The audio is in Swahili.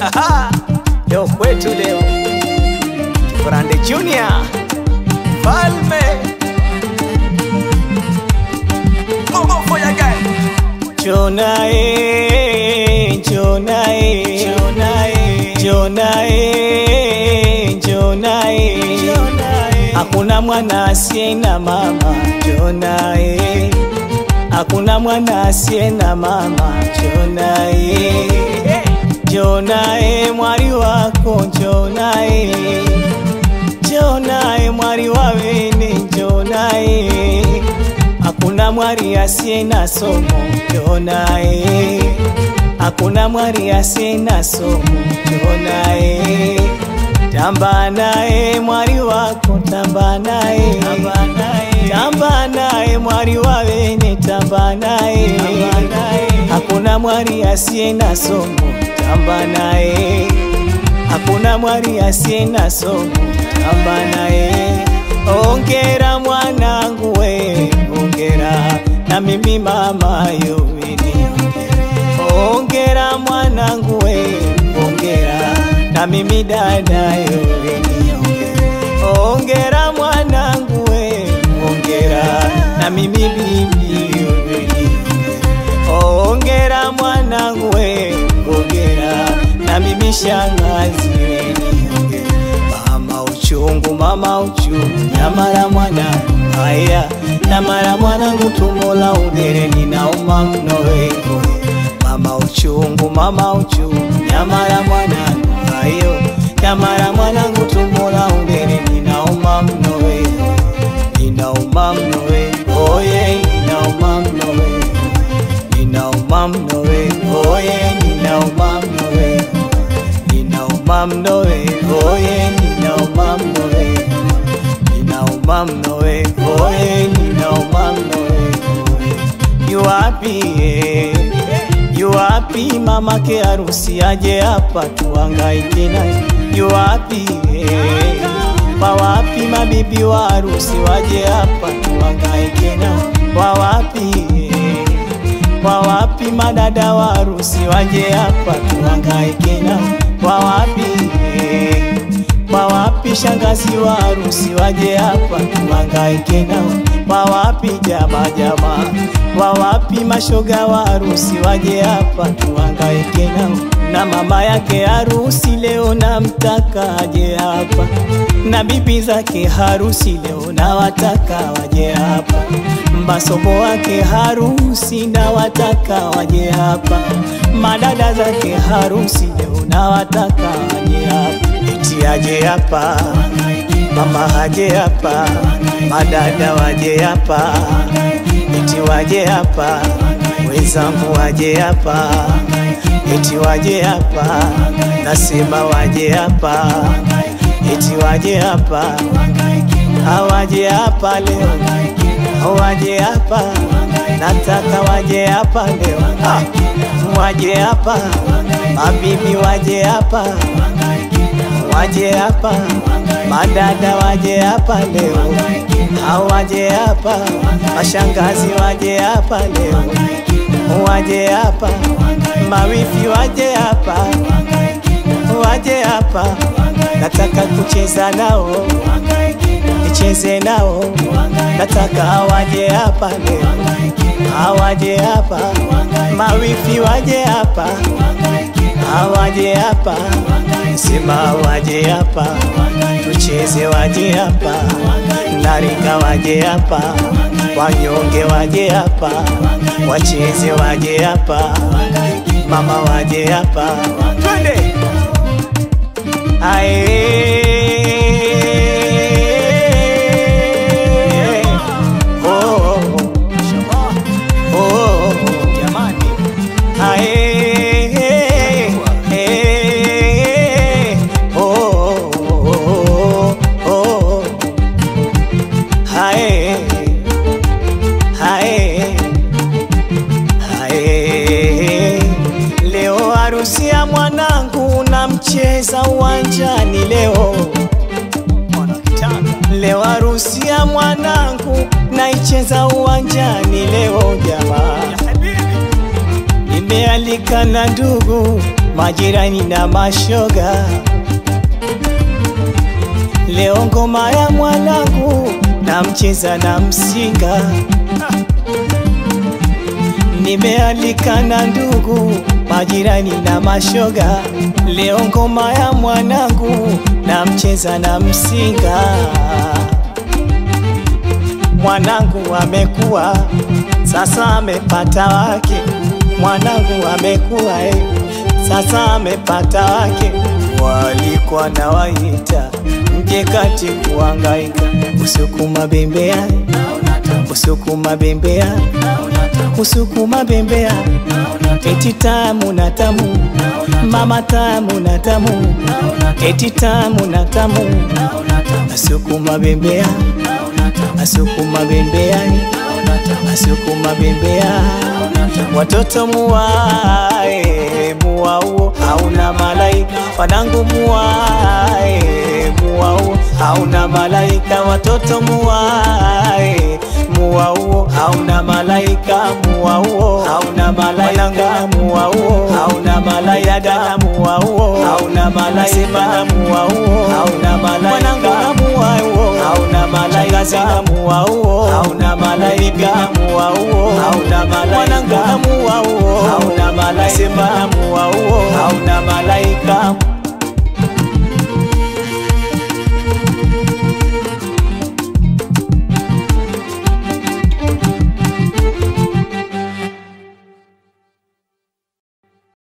Aha, kwetu leo. Brande Junior. Falme. Momo ya guy. Jonae Jonae Jonae Jonae Jonae. Hakuna mwana asiye na mama Jonae. Hakuna mwana asiye na mama Jonae Jonae mwari wako Jonae Jonae mwari wa wene Jonae Hakuna mwari asiye na somo Jonae Hakuna mwari asiye na somo Jonae Tamba naye mwari wako tamba naye. Tamba naye. Mwari wa wene tamba naye. Hakuna mwari asiye na somo tamba naye. Hakuna mwari asiye na somo tamba naye. Ongera mwanangu we ongera. Na mimi mama yowini Ongera. Mwanangu we ongera. Na mimi dada yowini na mimi shangazi weni Mama uchungu mama uchungu nyamara mwana haya. Nyamara mwanangu tumola udere ninauma mno wewe. Mama uchungu mama uchungu nyamara mwana hayo. Nyamara mwanangu tumola udere ninauma mno wewe. Ninauma mno weko oye ninauma mno wewe. Ninauma mno wewe oye Ninauma mno wewe, ninauma mno wewe, Ninauma mno wewe, ninauma mno wewe. You wapi eh? happy wapi mamake harusi aje hapa tuhangaike naye You wapi eh? Wa wapi mabibi wa harusi waje hapa tuhangaike naye? Wa wapi eh? Wa wapi madada wa harusi waje hapa tuhangaike nao wapi shangazi wa harusi waje hapa tuangaike nao Wa wapi jama jama? Wawapi mashoga wa harusi waje hapa? Tuangaike nao. Na mama yake harusi leo namtaka aje hapa. Na bibi zake harusi leo nawataka waje hapa. Mbasoko wake harusi nawataka waje hapa. Madada zake harusi leo nawataka waje hapa. Eti aje hapa Mama waje hapa Madada waje hapa Eti waje hapa Wenzangu waje hapa Eti waje hapa Nasema waje hapa Eti waje hapa Hawaje hapa leo Waje hapa Nataka waje hapa leo. Waje hapa Mabibi waje hapa Waje hapa Madada waje hapa leo. Au Hawaje hapa. Mashangazi waje hapa leo. Waje hapa. Mawifi waje hapa. Waje hapa. Nataka kucheza nao. Nicheze nao, nataka waje hapa leo, hawaje hapa, mawifi waje hapa, hawaje hapa, sema waje hapa, tucheze waje hapa, narika waje hapa, wanyonge waje hapa, wacheze waje hapa, mama waje hapa, twende. Ae. Ae. hae Ae. Leo harusi ya mwanangu namcheza uwanjani leo Leo harusi ya mwanangu naicheza uwanjani leo jamaa Nimealika na ndugu majirani na mashoga. Leo ngoma ya mwanangu namcheza na msinga, nimealika na ndugu majirani na mashoga. Leo ngoma ya mwanangu namcheza na msinga. Mwanangu amekuwa sasa amepata wake, mwanangu amekuwa eh, sasa amepata wake. Walikuwa na waita mje kati kuangaika, usukuma bembea, usukuma bembea, usukuma bembea, eti tamu na tamu, mama tamu na tamu, eti tamu na tamu, asukuma bembea, asukuma bembea, asukuma bembea, watoto muwae muwauo hauna malaika, wanangu muwae muwauo hauna malaika, watoto muwae muwauo hauna malaika, muwauo hauna malaika, muwauo hauna malaika, muwauo hauna malaika, muwauo hauna malaika, hauna malaika, muwauo hauna malaika, muwauo hauna malaika